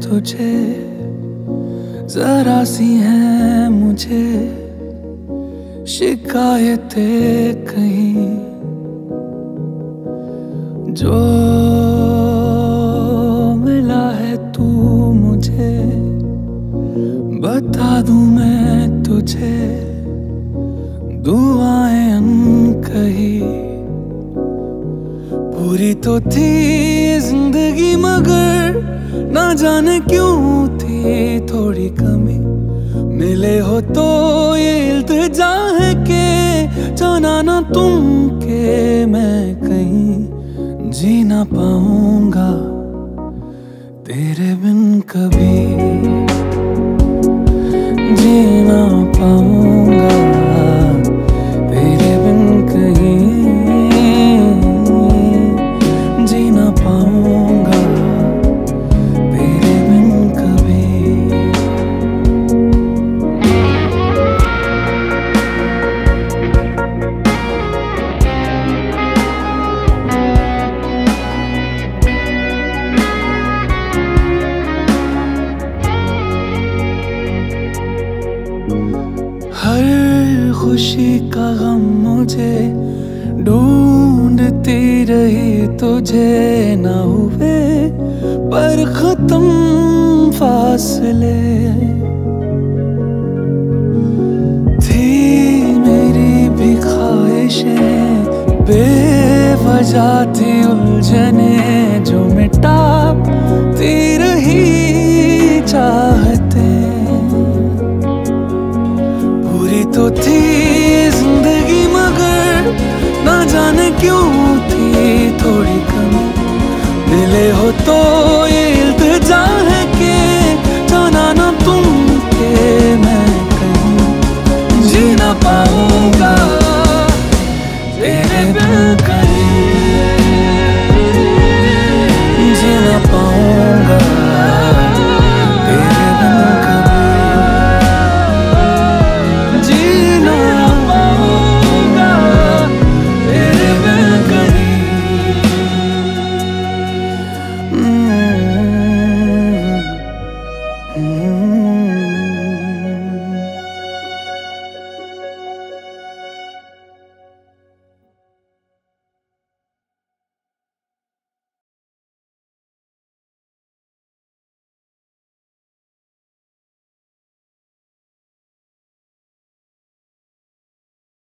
तुझे, जरा सी है मुझे, शिकायतें कहीं जो मिला है तू मुझे, बता दूँ मैं तुझे, दुआएँ कही। पूरी तो थी ज़िंदगी, मगर ना जाने क्यों थी थोड़ी कमी। मिले हो तो ये इल्तजा है के जाना ना तुम के मैं कहीं जी ना पाऊँगा। तेरे बिन कभी जी ना पाऊँगा खुशी का गम मुझे, ढूंढती रही तुझे ना हुए, पर खत्म फासले। थी मेरी भी ख्वाहिशें, बेवजह थी उलझने। क्यों